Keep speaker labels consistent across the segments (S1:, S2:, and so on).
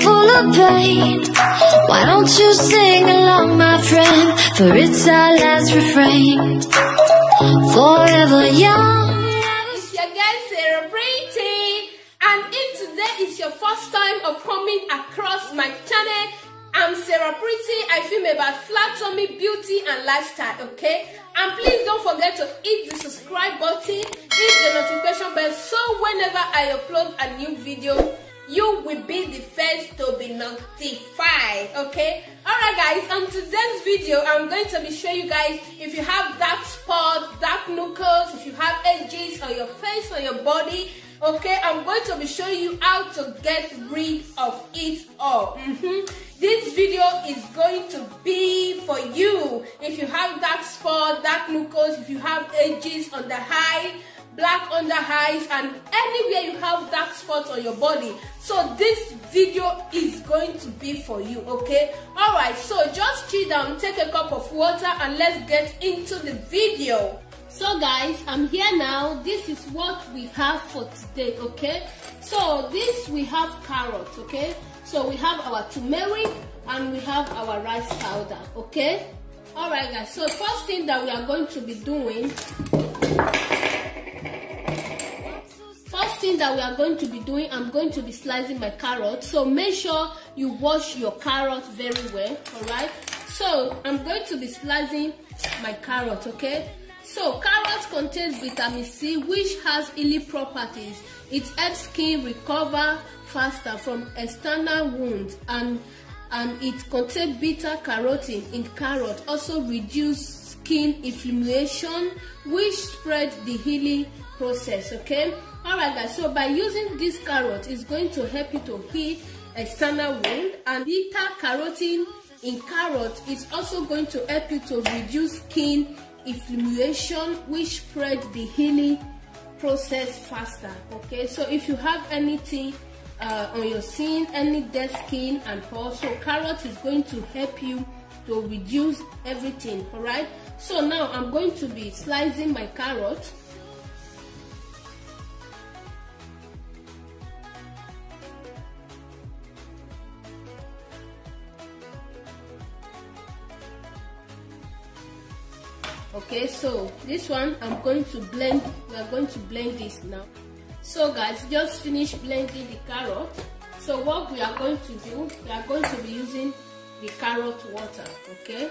S1: full of pain. Why don't you sing along, my friend? For it's our last refrain. Forever young.
S2: It's your girl Sarah Brady, and if today is your first time of coming across my channel, I'm Sarah Pretty. I film about flat tummy, beauty, and lifestyle. Okay, and please don't forget to hit the subscribe button, hit the notification bell, so whenever I upload a new video, you will be the first to be notified okay? All right guys on today's video i'm going to be showing you guys if you have dark spots dark knuckles if you have edges on your face or your body okay? I'm going to be showing you how to get rid of it all mm-hmm. this video is going to be for you. If you have dark spots dark knuckles if you have edges on the eye black under eyes and anywhere you have dark spots on your body. So this video is going to be for you okay? All right so just chill down take a cup of water and let's get into the video. So guys i'm here now. This is what we have for today okay? So this we have carrots okay? So we have our turmeric and we have our rice powder okay? All right guys so first thing that we are going to be doing thing that we are going to be doing, I'm going to be slicing my carrot. So make sure you wash your carrot very well, alright? So I'm going to be slicing my carrot, okay? So carrot contains vitamin C which has healing properties. It helps skin recover faster from external wounds and and it contains beta carotene in carrot also reduce skin inflammation which spread the healing process okay alright guys so by using this carrot it's going to help you to heal external wound. And beta carotene in carrot is also going to help you to reduce skin inflammation which spread the healing process faster okay? So if you have anything uh, on your skin any dead skin and also carrot is going to help you to reduce everything all right? So now i'm going to be slicing my carrot okay so this one i'm going to blend we are going to blend this now. So guys just finish blending the carrot. So what we are going to do we are going to be using the carrot water okay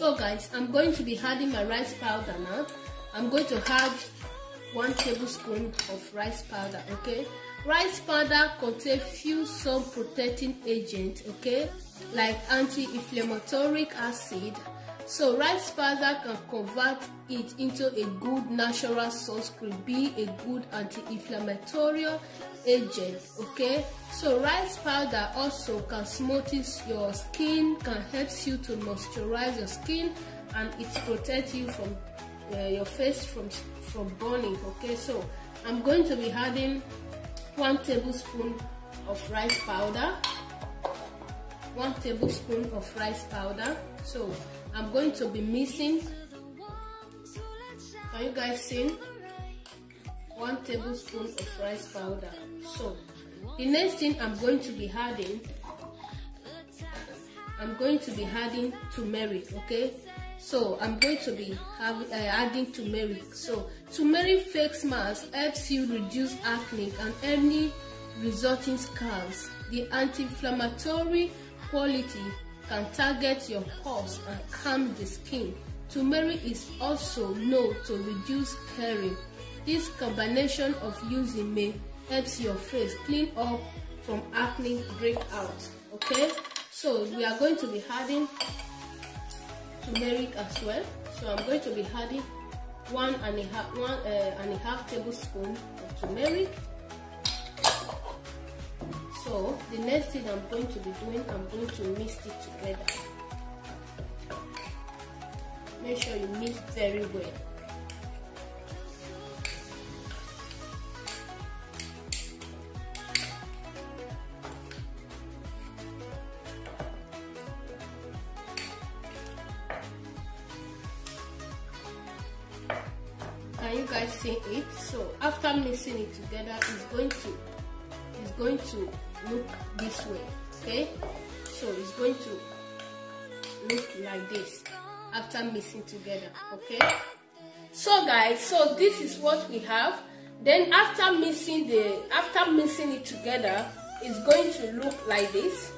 S2: so guys i'm going to be adding my rice powder now. I'm going to add one tablespoon of rice powder okay? Rice powder contains few some protecting agents okay? Like anti-inflammatory acid so rice powder can convert it into a good natural could be a good anti-inflammatory agent okay? So rice powder also can smooth your skin can help you to moisturize your skin and it protects you from uh, your face from from burning okay? So i'm going to be adding one tablespoon of rice powder. One tablespoon of rice powder. So I'm going to be mixing can you guys see? One tablespoon of rice powder. So the next thing I'm going to be adding I'm going to be adding turmeric okay? So I'm going to be have, uh, adding turmeric. So turmeric face mask helps you reduce acne and any resulting scars. The anti-inflammatory quality can target your pores and calm the skin. Turmeric is also known to reduce scarring. This combination of using may helps your face clean up from acne breakout okay so we are going to be adding turmeric as well so i'm going to be adding one and a half one uh, and a half tablespoon of turmeric so the next thing i'm going to be doing i'm going to mix it together. Make sure you mix very well. Can you guys see it? So after mixing it together it's going to it's going to look this way okay? So it's going to look like this after mixing together okay? So guys so this is what we have. Then after mixing the after mixing it together it's going to look like this.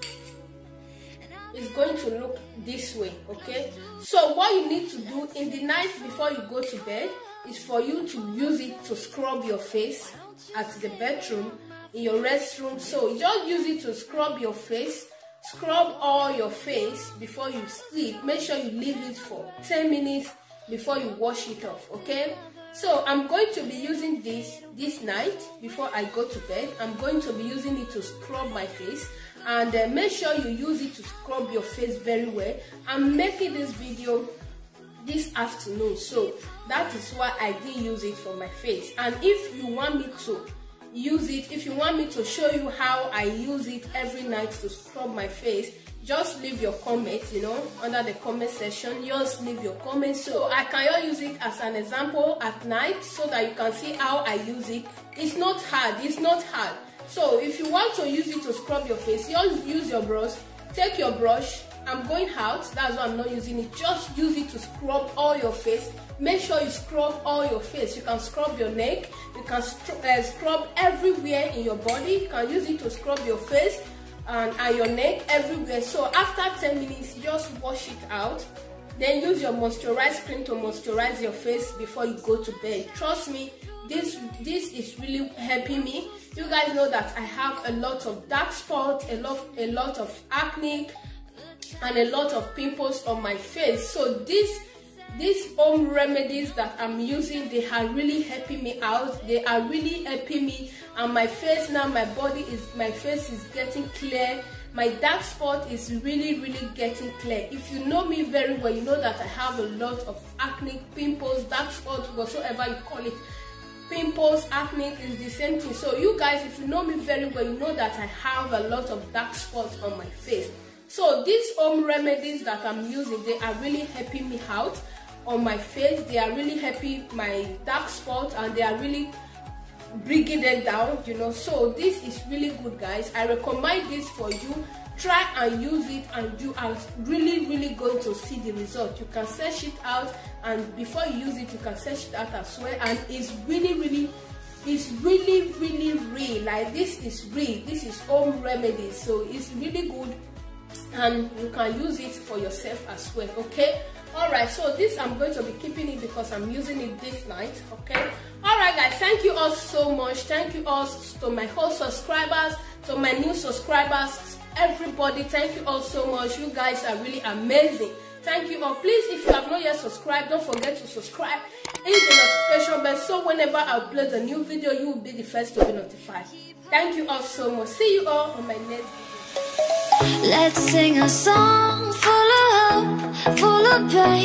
S2: It's going to look this way okay? So what you need to do in the night before you go to bed is for you to use it to scrub your face at the bedroom in your restroom. So just use it to scrub your face. Scrub all your face before you sleep. Make sure you leave it for 10 minutes before you wash it off okay? So i'm going to be using this this night before i go to bed. I'm going to be using it to scrub my face. And uh, make sure you use it to scrub your face very well i'm making this video this afternoon. So that is why i did use it for my face. And if you want me to use it. If you want me to show you how i use it every night to scrub my face just leave your comment you know under the comment section. Just leave your comment. So i can use it as an example at night so that you can see how i use it. It's not hard. It's not hard. So if you want to use it to scrub your face just use your brush. Take your brush I'm going out, that's why I'm not using it. Just use it to scrub all your face. Make sure you scrub all your face. You can scrub your neck, you can uh, scrub everywhere in your body. You can use it to scrub your face and, and your neck everywhere. So after 10 minutes, just wash it out. Then use your moisturized cream to moisturize your face before you go to bed. Trust me, this this is really helping me. You guys know that I have a lot of dark spots, a lot a lot of acne and a lot of pimples on my face. So this these home remedies that i'm using they are really helping me out. They are really helping me. And my face now my body is my face is getting clear. My dark spot is really really getting clear. If you know me very well you know that i have a lot of acne pimples dark spots whatsoever you call it. Pimples acne is the same thing. So you guys if you know me very well you know that i have a lot of dark spots on my face so these home remedies that i'm using they are really helping me out on my face. They are really helping my dark spots and they are really bringing them down you know. So this is really good guys. I recommend this for you. Try and use it and you are really really going to see the result. You can search it out and before you use it you can search it out as well. And it's really really it's really really real. Like this is real. This is home remedy so it's really good and you can use it for yourself as well okay? All right so this i'm going to be keeping it because i'm using it this night okay? All right guys thank you all so much. Thank you all to my whole subscribers to my new subscribers everybody. Thank you all so much. You guys are really amazing. Thank you all. Please if you have not yet subscribed don't forget to subscribe hit the notification bell so whenever i upload a new video you will be the first to be notified. Thank you all so much. See you all on my next video
S1: Let's sing a song full of hope, full of pain